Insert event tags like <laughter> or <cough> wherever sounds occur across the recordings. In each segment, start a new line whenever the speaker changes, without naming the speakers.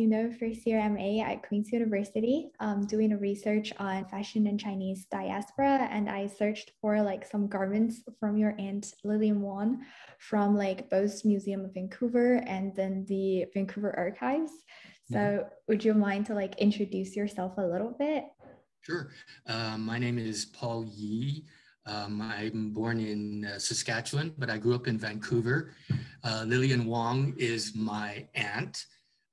you know, first year MA at Queen's University, um, doing a research on fashion in Chinese diaspora, and I searched for like some garments from your aunt Lillian Wong from like both Museum of Vancouver and then the Vancouver Archives. So, mm-hmm. would you mind to like introduce yourself a little bit?
Sure. Uh, my name is Paul Yee. Um, I'm born in uh, Saskatchewan, but I grew up in Vancouver. Uh, Lillian Wong is my aunt.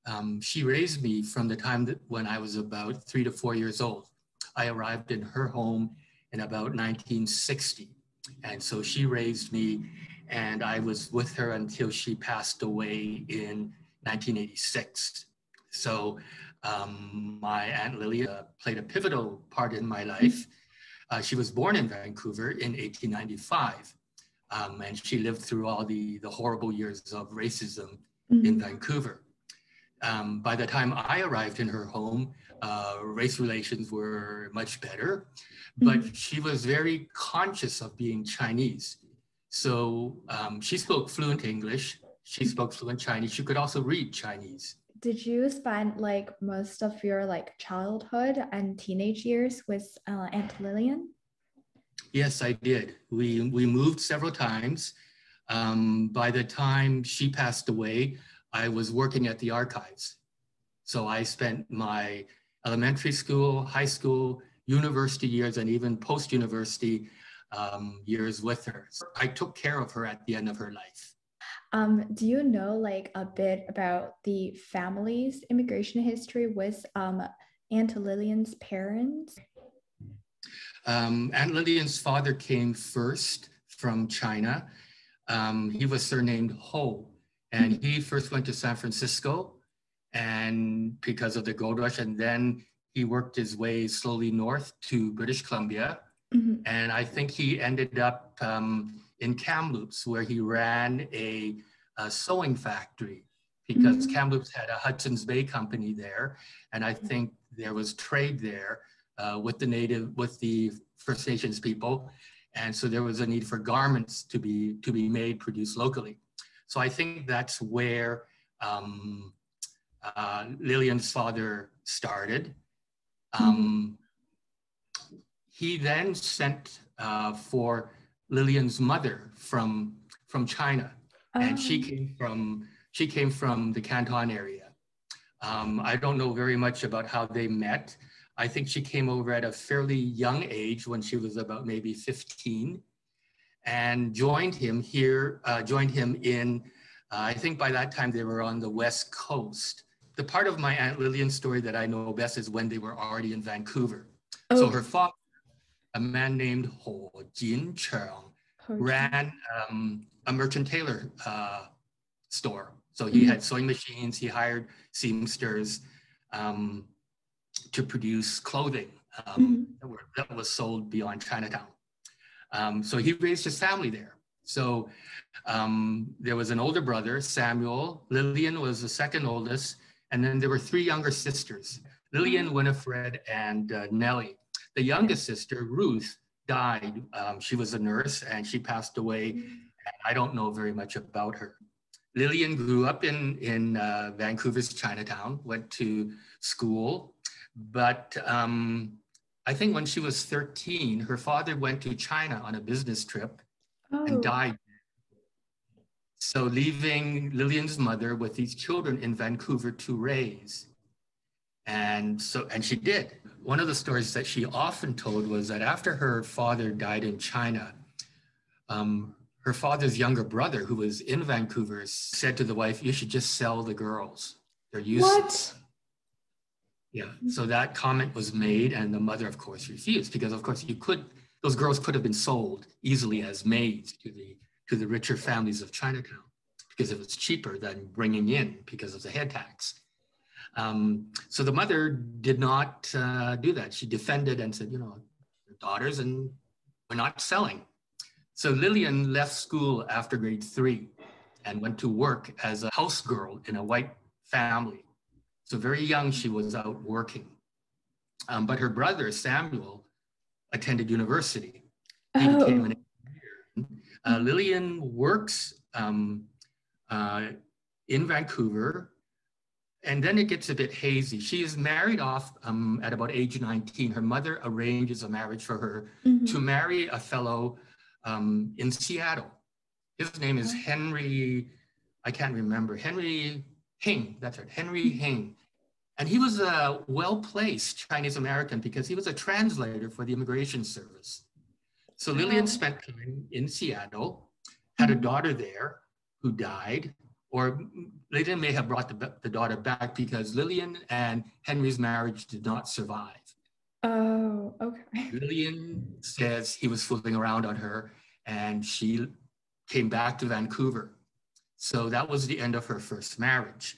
Um, she raised me from the time that when I was about three to four years old. I arrived in her home in about 1960. And so she raised me, and I was with her until she passed away in 1986. So um, my Aunt Lillian uh, played a pivotal part in my life. Uh, she was born in Vancouver in 1895, um, and she lived through all the, the horrible years of racism mm-hmm. in Vancouver. Um, by the time I arrived in her home, uh, race relations were much better, but mm-hmm. she was very conscious of being Chinese. So um, she spoke fluent English, she spoke fluent Chinese, she could also read Chinese
did you spend like most of your like childhood and teenage years with uh, Aunt Lillian?
Yes, I did. We we moved several times. Um, by the time she passed away, I was working at the archives. So I spent my elementary school, high school, university years, and even post-university um, years with her. So I took care of her at the end of her life.
Um, do you know like a bit about the family's immigration history with um, Aunt Lillian's parents?
Um, Aunt Lillian's father came first from China. Um, he was surnamed Ho, and mm-hmm. he first went to San Francisco, and because of the gold rush, and then he worked his way slowly north to British Columbia, mm-hmm. and I think he ended up um, in Kamloops, where he ran a, a sewing factory because mm-hmm. Kamloops had a Hudson's Bay company there, and I think there was trade there uh, with the native, with the First Nations people, and so there was a need for garments to be to be made, produced locally. So I think that's where um, uh, Lillian's father started. Um, mm-hmm. He then sent uh, for Lillian's mother from from China, oh. and she oh. came from she came from the Canton area. Um, I don't know very much about how they met. I think she came over at a fairly young age when she was about maybe 15 and joined him here, uh, joined him in, uh, I think by that time they were on the West Coast. The part of my Aunt Lillian's story that I know best is when they were already in Vancouver. Oh. So her father a man named Ho Jin Cheng ran um, a merchant tailor uh, store. So he mm-hmm. had sewing machines, he hired seamsters um, to produce clothing um, mm-hmm. that, were, that, was sold beyond Chinatown. Um, so he raised his family there. So um, there was an older brother, Samuel. Lillian was the second oldest. And then there were three younger sisters, Lillian, Winifred, and uh, Nellie. The youngest sister, Ruth, died. Um, she was a nurse and she passed away. And I don't know very much about her. Lillian grew up in, in uh, Vancouver's Chinatown, went to school, but um, I think when she was 13, her father went to China on a business trip oh. and died. So leaving Lillian's mother with these children in Vancouver to raise. And so, and she did one of the stories that she often told was that after her father died in China, um, her father's younger brother, who was in Vancouver, said to the wife, "You should just sell the girls. They're useless." What? Yeah. So that comment was made, and the mother, of course, refused because, of course, you could those girls could have been sold easily as maids to the to the richer families of Chinatown because it was cheaper than bringing in because of the head tax. Um, so the mother did not uh, do that. She defended and said, you know, daughters and we're not selling. So Lillian left school after grade three and went to work as a house girl in a white family. So very young, she was out working. Um, but her brother, Samuel, attended university. He oh. became an engineer. Uh, Lillian works um, uh, in Vancouver and then it gets a bit hazy. She is married off um, at about age 19. Her mother arranges a marriage for her mm-hmm. to marry a fellow um, in Seattle. His name is Henry, I can't remember, Henry Hing, that's right, Henry Hing. And he was a well-placed Chinese American because he was a translator for the Immigration Service. So Lillian spent time in Seattle, had a mm-hmm. daughter there who died, or Lillian may have brought the, the daughter back because Lillian and Henry's marriage did not survive.
Oh, okay. <laughs>
Lillian says he was fooling around on her and she came back to Vancouver. So that was the end of her first marriage.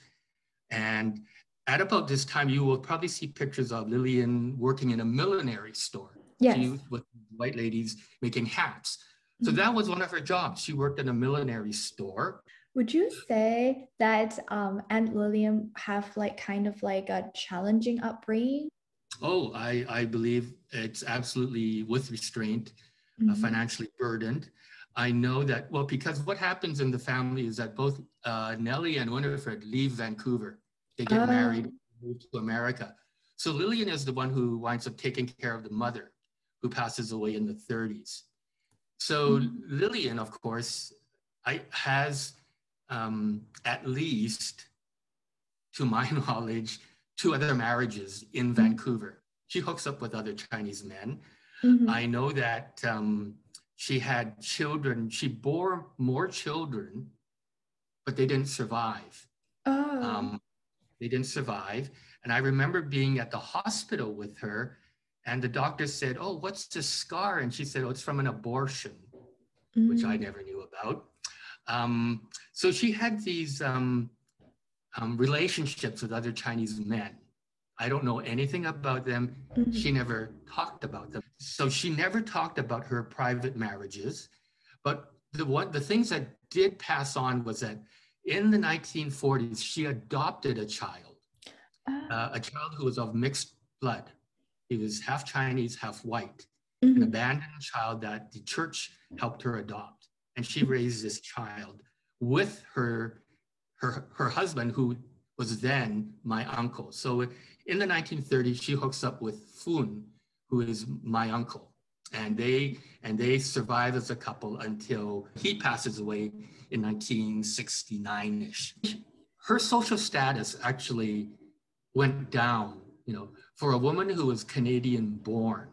And at about this time, you will probably see pictures of Lillian working in a millinery store.
Yes.
with white ladies making hats. So mm-hmm. that was one of her jobs. She worked in a millinery store.
Would you say that um, Aunt Lillian have like kind of like a challenging upbringing?
Oh, I, I believe it's absolutely with restraint, uh, mm-hmm. uh, financially burdened. I know that, well, because what happens in the family is that both uh, Nellie and Winifred leave Vancouver. They get uh. married, move to America. So Lillian is the one who winds up taking care of the mother who passes away in the 30s. So mm-hmm. Lillian, of course, I, has um, at least, to my <laughs> knowledge, two other marriages in mm-hmm. Vancouver. She hooks up with other Chinese men. Mm-hmm. I know that um, she had children. She bore more children, but they didn't survive.
Oh.
Um, they didn't survive. And I remember being at the hospital with her, and the doctor said, Oh, what's the scar? And she said, Oh, it's from an abortion, mm-hmm. which I mm. never knew about. Um, so she had these um, um, relationships with other Chinese men. I don't know anything about them. Mm-hmm. She never talked about them. So she never talked about her private marriages. But the what the things that did pass on was that in the 1940s, she adopted a child, uh, uh, a child who was of mixed blood. He was half Chinese, half white, mm-hmm. an abandoned child that the church helped her adopt and she raised this child with her, her, her husband, who was then my uncle. So in the 1930s, she hooks up with Fun, who is my uncle. And they and they survive as a couple until he passes away in 1969-ish. Her social status actually went down, you know, for a woman who was Canadian born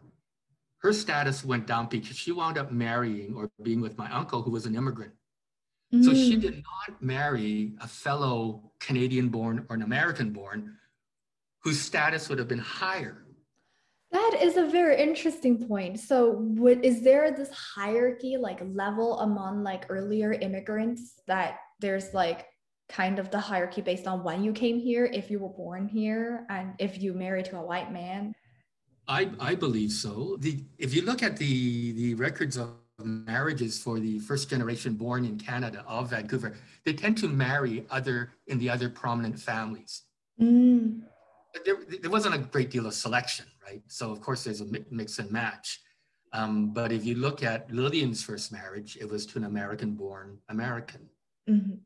her status went down because she wound up marrying or being with my uncle who was an immigrant. Mm. So she mm. did not marry a fellow Canadian born or an American born whose status would have been higher.
That is a very interesting point. So, what is there this hierarchy, like level among like earlier immigrants that there's like kind of the hierarchy based on when you came here, if you were born here, and if you married to a white man?
I, I believe so. The, if you look at the, the records of marriages for the first generation born in Canada of Vancouver, they tend to marry other in the other prominent families.
Mm.
There, there wasn't a great deal of selection, right? So of course there's a mix and match. Um, but if you look at Lillian's first marriage, it was to an American-born American.
Mm-hmm.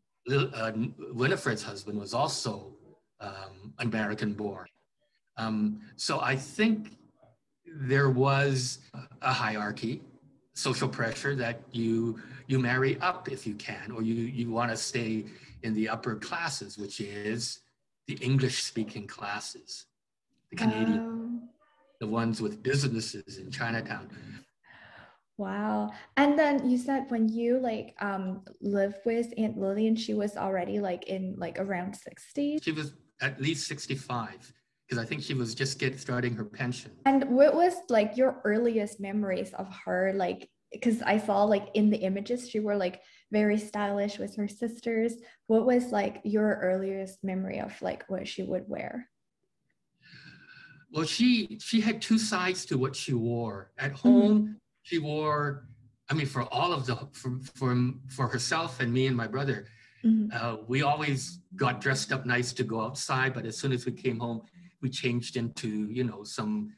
Uh, Winifred's husband was also um, American-born. Um, so I think there was a hierarchy, social pressure that you you marry up if you can, or you you want to stay in the upper classes, which is the English speaking classes, the Canadian, the ones with businesses in Chinatown.
Wow. And then you said when you like um lived with Aunt Lillian, she was already like in like around 60.
She was at least 65 because I think she was just get starting her pension.
And what was like your earliest memories of her? Like, because I saw like in the images she were like very stylish with her sisters. What was like your earliest memory of like what she would wear?
Well, she she had two sides to what she wore. At mm-hmm. home, mm-hmm. she wore. I mean, for all of the for for, for herself and me and my brother, mm-hmm. uh, we always got dressed up nice to go outside. But as soon as we came home, we changed into, you know, some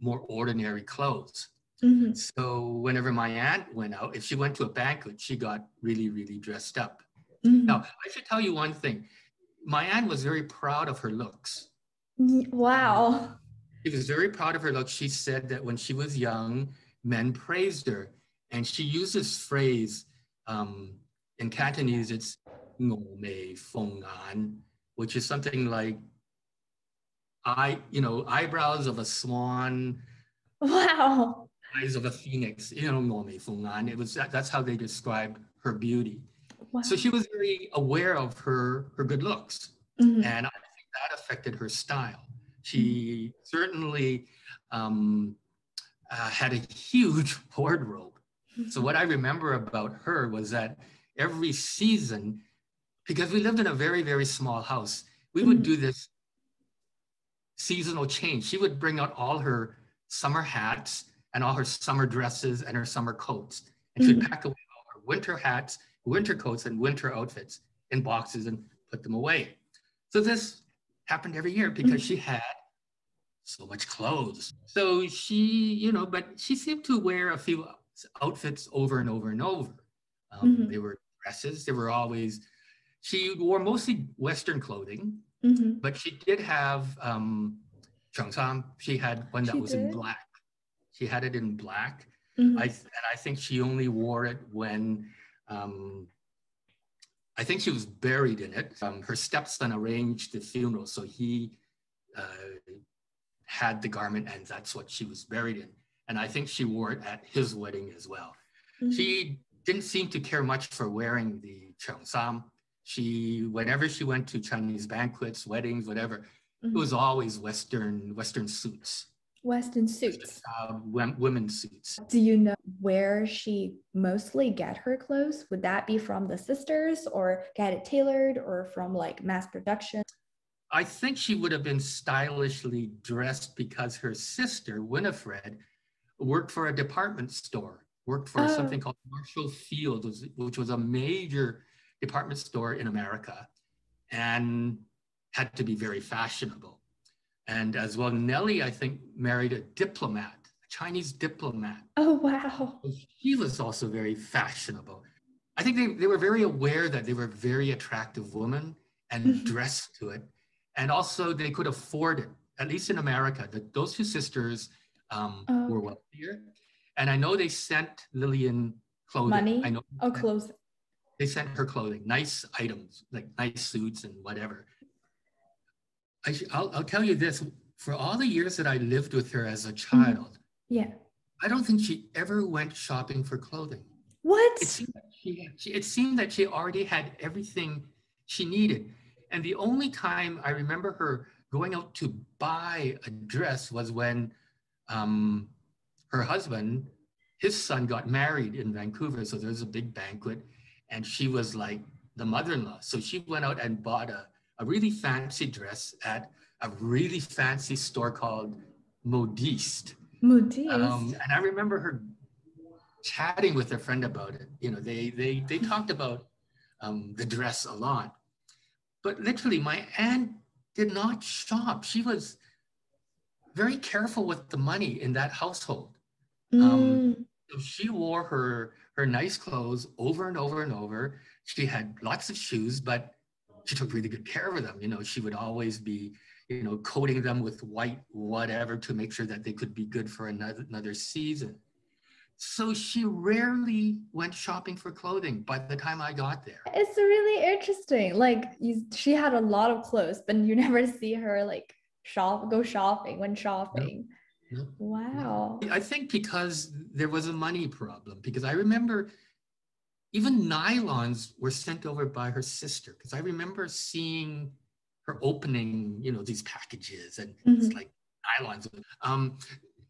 more ordinary clothes.
Mm-hmm.
So whenever my aunt went out, if she went to a banquet, she got really, really dressed up.
Mm-hmm.
Now, I should tell you one thing. my aunt was very proud of her looks.
Wow.
She was very proud of her looks. She said that when she was young, men praised her. And she used this phrase um, in Cantonese, it's ngô mei feng an, which is something like eye, you know, eyebrows of a swan.
Wow.
Eyes of a phoenix, you know, ngô mei feng an. It was that, that's how they described her beauty.
wow.
So she was very aware of her her good looks,
Mhm.
and I think that affected her style. She certainly um, uh, had a huge <laughs> wardrobe. So what I remember about her was that every season, because we lived in a very very small house, we would
Mhm.
do this seasonal change. She would bring out all her summer hats and all her summer dresses and her summer coats, and she'd
Mhm.
pack away all her winter hats, winter coats, and winter outfits in boxes and put them away. So this happened every year because she had so much clothes. So she, you know, but she seemed to wear a few outfits over and over and over. Um,
Mhm.
They were dresses. They were always. She wore mostly Western clothing,
Mhm.
but she did have um, cheongsam. She had one that
She
was in black. She had it in black.
Mhm.
I and I think she only wore it when um, I think she was buried in it. Um, her stepson arranged the funeral, so he uh, had the garment, and that's what she was buried in. And I think she wore it at his wedding as well.
Mhm.
She didn't seem to care much for wearing the cheongsam. She, whenever she went to Chinese banquets, weddings, whatever, it
Mhm.
was always Western Western suits,
Western suits.
uh, wom- women's suits.
Do you know where she mostly get her clothes? Would that be from the sisters or get it tailored or from like mass production?
I think she would have been stylishly dressed because her sister, Winifred, worked for a department store, worked for
Oh.
something called Marshall Field, which- was a major department store in America and had to be very fashionable. And as well, Nellie, I think, married a diplomat, a Chinese diplomat.
Oh, wow.
She was also very fashionable. I think they, they were very aware that they were very attractive women and
Mhm.
dressed to it. And also they could afford it, at least in America. The, those two sisters um,
Oh,
were wealthier. And I know they sent Lillian clothing.
Money?
I know
Oh, clothes.
they sent her clothing, nice items, like nice suits and whatever. I, sh- I'll, I'll tell you this, for all the years that I lived with her as a child,
Yeah.
I don't think she ever went shopping for clothing.
What?
It seemed, she- it seemed that she already had everything she needed. And the only time I remember her going out to buy a dress was when um, her husband, his son got married in Vancouver. So there was a big banquet and she was like the mother-in-law. So she went out and bought a, a really fancy dress at a really fancy store called Modiste.
Modiste.
Um, and I remember her chatting with a friend about it. You know, they they they talked about um, the dress a lot. But literally, my aunt did not shop. She was very careful with the money in that household. um,
Mm.
So she wore her her nice clothes over and over and over. She had lots of shoes, but she took really good care of them. You know, she would always be, you know, coating them with white whatever to make sure that they could be good for another another season. So she rarely went shopping for clothing by the time I got there.
It's really interesting. Like you, she had a lot of clothes, but you <laughs> never see her like shop, go shopping when shopping.
No.
Wow.
I think because there was a money problem, because I remember even nylons were sent over by her sister. Because I remember seeing her opening, you know, these packages and it's
Mhm.
like nylons. Um,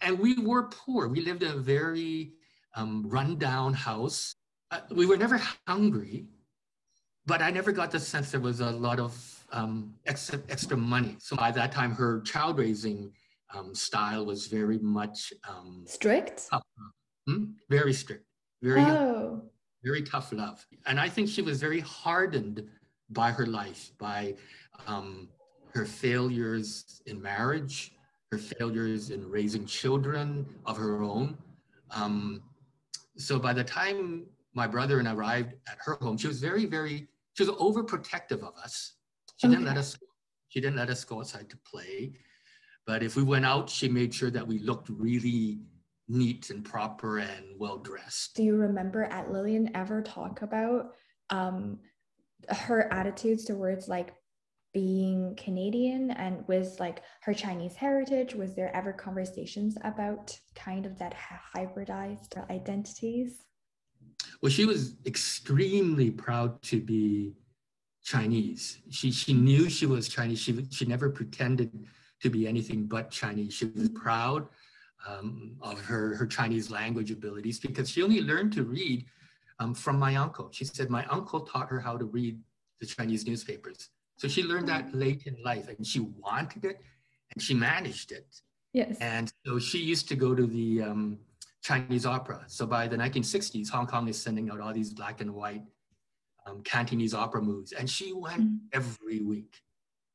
and we were poor. We lived in a very um, rundown house. Uh, we were never hungry, but I never got the sense there was a lot of um, extra, extra money. So by that time, her child raising um, style was very much um,
Strict?
tough, hmm? very strict, very
Oh.
very tough love. And I think she was very hardened by her life, by um, her failures in marriage, her failures in raising children of her own. Um, so by the time my brother and I arrived at her home, she was very, very, she was overprotective of us. She okay. didn't let us. She didn't let us go outside to play, but if we went out, she made sure that we looked really neat and proper and well dressed.
Do you remember at Lillian ever talk about um, her attitudes towards like being Canadian and with like her Chinese heritage? Was there ever conversations about kind of that hybridized identities?
Well, she was extremely proud to be Chinese. She she knew she was Chinese. She she never pretended to be anything but Chinese. She was proud um, of her her Chinese language abilities because she only learned to read um, from my uncle. She said my uncle taught her how to read the Chinese newspapers. So she learned that late in life and she wanted it and she managed it.
Yes.
And so she used to go to the um, Chinese opera. So by the 1960s, Hong Kong is sending out all these black and white um, Cantonese opera movies. And she went mm. every week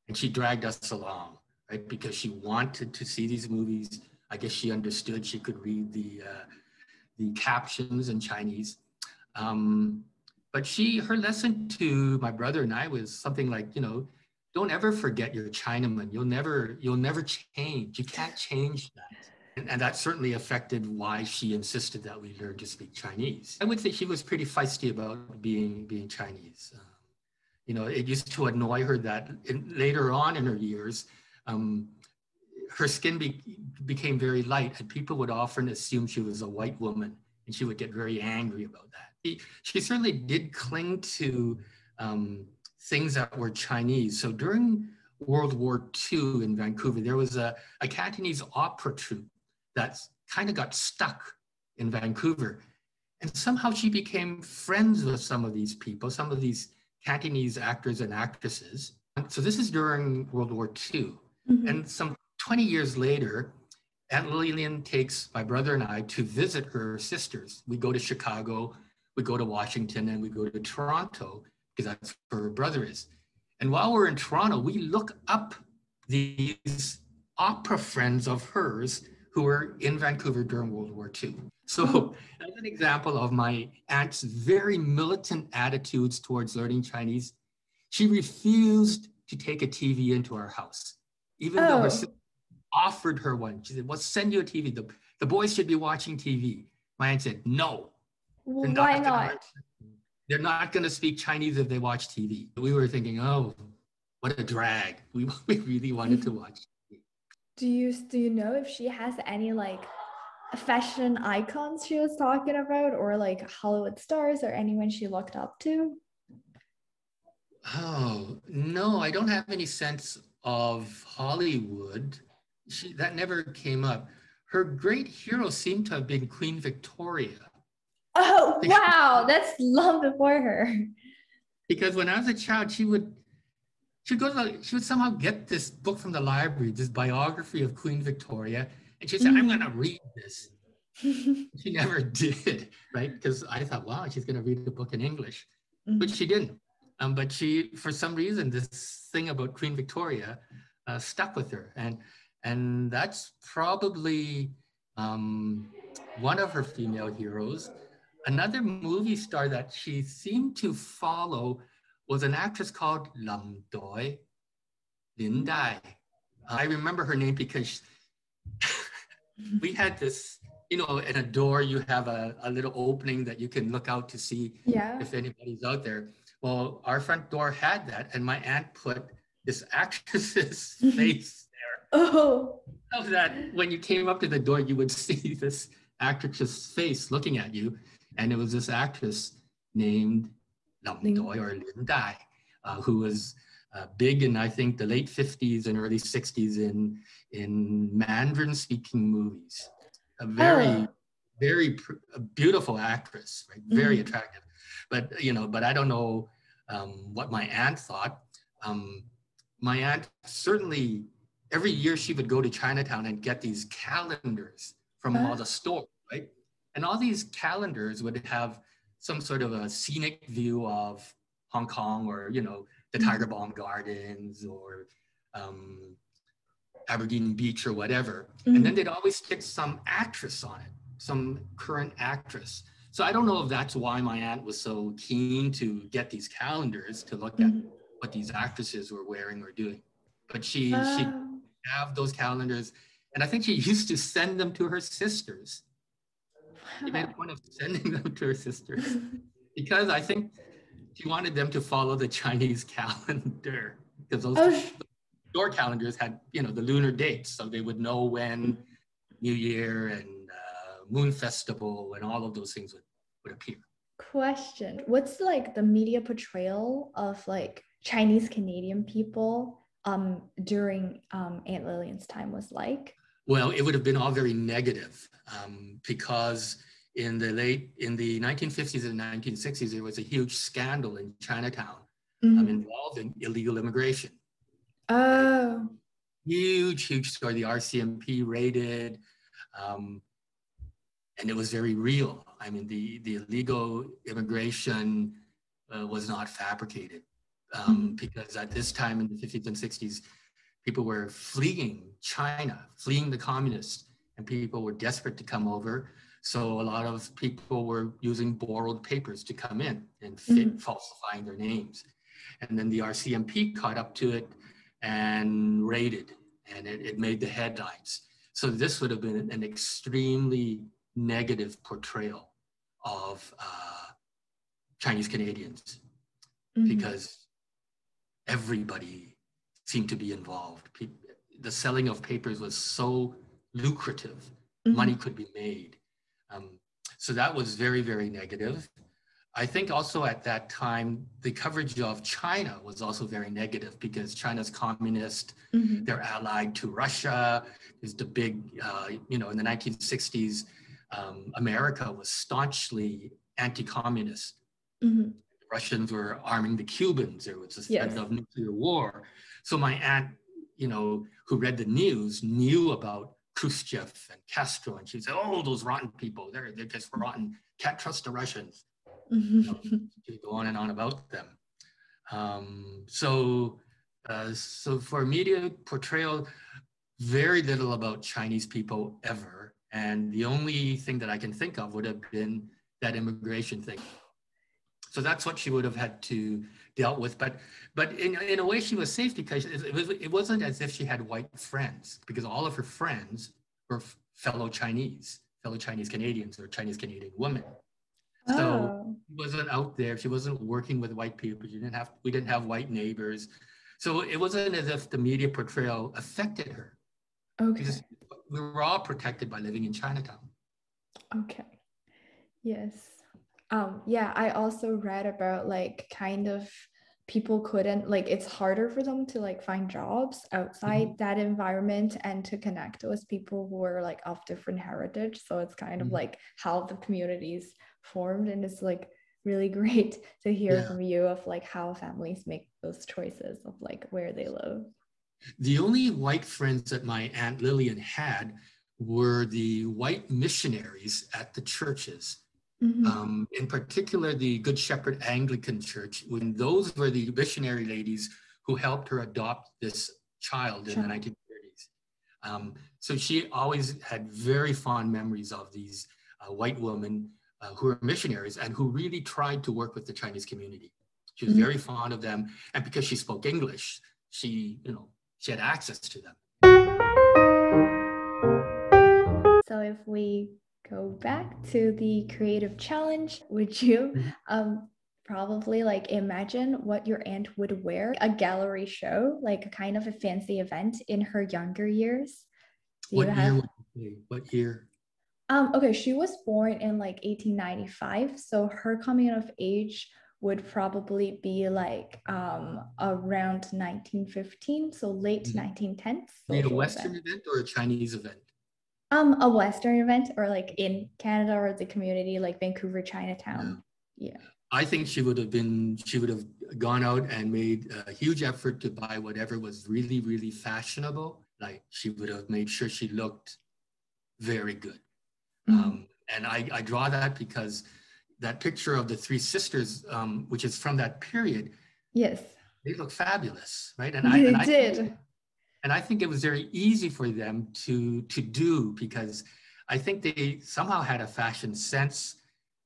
and she dragged us along, right? Because she wanted to see these movies. I guess she understood she could read the, uh, the captions in Chinese. Um, but she, her lesson to my brother and I was something like, you know, don't ever forget your Chinaman. You'll never, you'll never change. You can't change that. And, and, that certainly affected why she insisted that we learn to speak Chinese. I would say she was pretty feisty about being, being Chinese. Um, you know, it used to annoy her that in, later on in her years, um, her skin be, became very light and people would often assume she was a white woman and she would get very angry about that she, certainly did cling to um, things that were Chinese. So during World War II in Vancouver, there was a, a Cantonese opera troupe that kind of got stuck in Vancouver. And somehow she became friends with some of these people, some of these Cantonese actors and actresses. So this is during World War II. Mm-hmm. And some 20 years later, Aunt Lillian takes my brother and I to visit her sisters. We go to Chicago, we go to Washington and we go to Toronto because that's where her brother is. And while we're in Toronto, we look up these opera friends of hers who were in Vancouver during World War II. So hmm. as an example of my aunt's very militant attitudes towards learning Chinese, she refused to take a TV into our house, even oh. though her oh. sister offered her one. She said, well, send you a TV. The, the boys should be watching TV. My aunt said, no,
they're Why not? not?
They're not going to speak Chinese if they watch TV. We were thinking, oh, what a drag. We, <laughs> we really wanted to watch. TV.
Do you do you know if she has any like fashion icons she was talking about, or like Hollywood stars, or anyone she looked up to?
Oh no, I don't have any sense of Hollywood. She that never came up. Her great hero seemed to have been Queen Victoria.
Oh wow, that's long before her.
Because when I was a child, she would she'd go to the, she would somehow get this book from the library, this biography of Queen Victoria, and she said, mm-hmm. "I'm going to read this." she never <laughs> did, right? Because I thought, wow, she's going to read the book in English, mm-hmm. but she didn't. Um, but she, for some reason, this thing about Queen Victoria uh, stuck with her, and and that's probably um, one of her female heroes. Another movie star that she seemed to follow was an actress called Lam Doi, Lin Dai. I remember her name because <laughs> we had this, you know, in a door, you have a, a little opening that you can look out to see
yeah.
if anybody's out there. Well, our front door had that, and my aunt put this actress's <laughs> face there.
Oh.
So that when you came up to the door, you would <laughs> see this actress's face looking at you and it was this actress named Lam Doi or Lin Dai, uh, who was uh, big in I think the late 50s and early 60s in in Mandarin speaking movies. A very oh. very a beautiful actress, right? Very mm-hmm. attractive. But you know, but I don't know um, what my aunt thought. Um, my aunt certainly every year she would go to Chinatown and get these calendars from uh. all the stores, right? And all these calendars would have some sort of a scenic view of Hong Kong or, you know, the mm-hmm. Tiger Balm Gardens or um, Aberdeen Beach or whatever. Mm-hmm. And then they'd always stick some actress on it, some current actress. So I don't know if that's why my aunt was so keen to get these calendars to look mm-hmm. at what these actresses were wearing or doing. But she
Oh.
she have those calendars, and I think she <laughs> used to send them to her sisters. She made a point of sending them to her sisters <laughs> because I think she wanted them to follow the Chinese <laughs> calendar because those
oh,
your calendars had you know the lunar dates, so they would know when New Year and uh, Moon Festival and all of those things would, would appear.
question. What's like the media portrayal of like Chinese Canadian people um during um Aunt Lillian's time was like?
Well, it would have been all very negative um, because in the late in the 1950s and 1960s there was a huge scandal in Chinatown um,
Mhm.
involving illegal immigration.
Oh.
Huge, huge story. The RCMP raided, um, and it was very real. I mean, the the illegal immigration uh, was not fabricated um, because at this time in the 50s and 60s, people were fleeing China, fleeing the communists, and people were desperate to come over. So a lot of people were using borrowed papers to come in and fit,
Mhm.
falsifying their names. And then the RCMP caught up to it and raided, and it, it made the headlines. So this would have been an extremely negative portrayal of uh, Chinese Canadians
Mhm.
because everybody seemed to be involved. Pe- the selling of papers was so lucrative,
Mhm.
money could be made. Um, so that was very, very negative. I think also at that time, the coverage of China was also very negative because China's communist,
Mhm.
they're allied to Russia. is the big, uh, you know, in the 1960s, um, America was staunchly anti-communist.
Mhm.
The Russians were arming the Cubans. There was a threat
Yes.
of nuclear war. So my aunt, you know, who read the news, knew about Khrushchev and Castro, and she said, "Oh, those rotten people, they're they're just rotten. Can't trust the Russians." <laughs>
Mhm.
to go on and on about them. Um, so, uh, so for media portrayal, very little about Chinese people ever, and the only thing that I can think of would have been that immigration thing. So that's what she would have had to dealt with. But, but in, in a way, she was safe because it, was, it wasn't as if she had white friends, because all of her friends were fellow Chinese, fellow Chinese Canadians or Chinese Canadian women.
Oh.
So she wasn't out there. She wasn't working with white people. She didn't have. We didn't have white neighbors. So it wasn't as if the media portrayal affected her.
Okay.
Because we were all protected by living in Chinatown.
Okay. Yes. Um, yeah, I also read about like kind of people couldn't like it's harder for them to like find jobs outside that environment and to connect with people who are like of different heritage. So it's kind of
Mhm.
like how the communities formed and it's like really <laughs> great to hear
Yeah.
from you of like how families make those choices of like where they live.
The only white friends that my aunt Lillian had were the white missionaries at the churches.
Mhm.
um, in particular the Good Shepherd Anglican Church, when those were the missionary ladies who helped her adopt this child in the
Child.
1930s. Um, so she always had very fond memories of these uh, white women uh, who were missionaries and who really tried to work with the Chinese community. She was
Mhm.
very fond of them, and because she spoke English, she, you know, she had access to them.
So if we go back to the creative challenge, would you
Mhm.
um probably like imagine what your aunt would wear a gallery show, like a kind of a fancy event in her younger years? Do
What
you
year
have
say? What year?
um okay, she was born in like 1895, so her coming of age would probably be like um around 1915, so late
Mhm.
1910s.
Be it a Western
event.
event or a Chinese event?
Um, a Western event or like in Canada or the community like Vancouver, Chinatown. Yeah.
I think she would have been, she would have gone out and made a huge effort to buy whatever was really, really fashionable. Like she would have made sure she looked very good.
Mhm.
Um, and I, I draw that because that picture of the three sisters, um, which is from that period,
Yes.
they look fabulous, right? And I,
They
and I
did.
think- and I think it was very easy for them to to do because I think they somehow had a fashion sense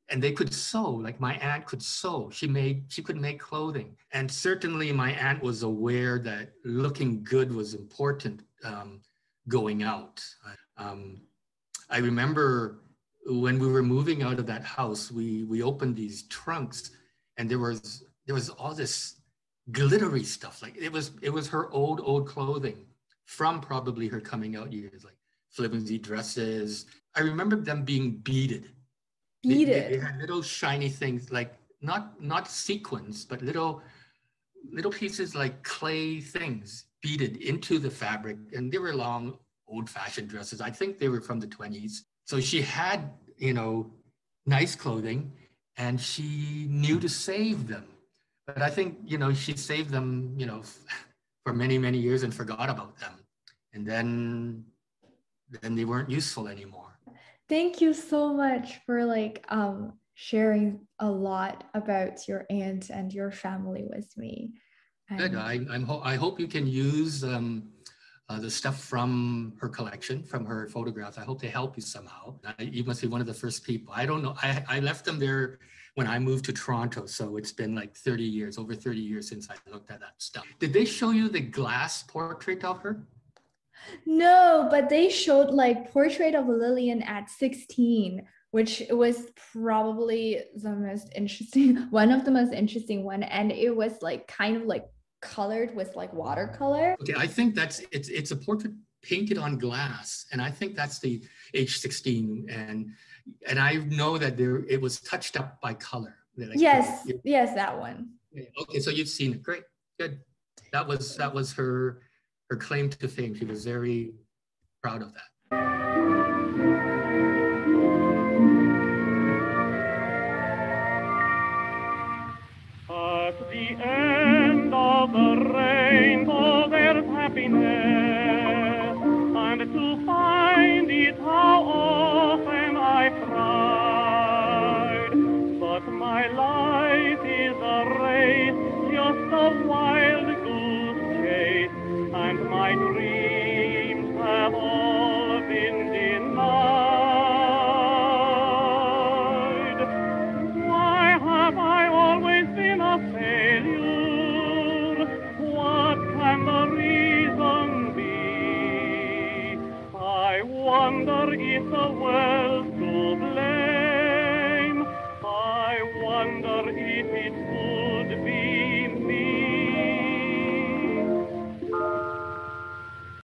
and they could sew like my aunt could sew. She made she could make clothing. And certainly my aunt was aware that looking good was important um, going out. Um, i remember when we were moving out of that house we we opened these trunks and there was there was all this glittery stuff. Like it was it was her old old clothing from probably her coming out years like flimsy dresses i remember them being beaded
beaded.
They, they, had little shiny things like not not sequins, but little little pieces like clay things beaded into the fabric, and they were long, old-fashioned dresses. I think they were from the 20s. So she had, you know, nice clothing, and she knew to save them. But I think, you know, she saved them, you know, for many, many years and forgot about them. And then then they weren't useful anymore
thank you so much for like um sharing a lot about your aunt and your family with me.
Good. I, I'm ho- I hope you can use um, uh, the stuff from her collection, from her photographs. I hope they help you somehow. I, you must be one of the first people. I don't know. I, I left them there when I moved to Toronto. So it's been like 30 years, over 30 years since I looked at that stuff. Did they show you the glass portrait of her?
No, but they showed like portrait of Lillian at 16, which was probably the most interesting, <laughs> one of the most interesting one. And it was like kind of like colored with like watercolor.
Okay, I think that's it's it's a portrait painted on glass, and I think that's the age 16. And and I know that there it was touched up by color.
Yes, yes, that one.
Okay, so you've seen it. Great, good. That was that was her her claim to fame. She was very proud of that.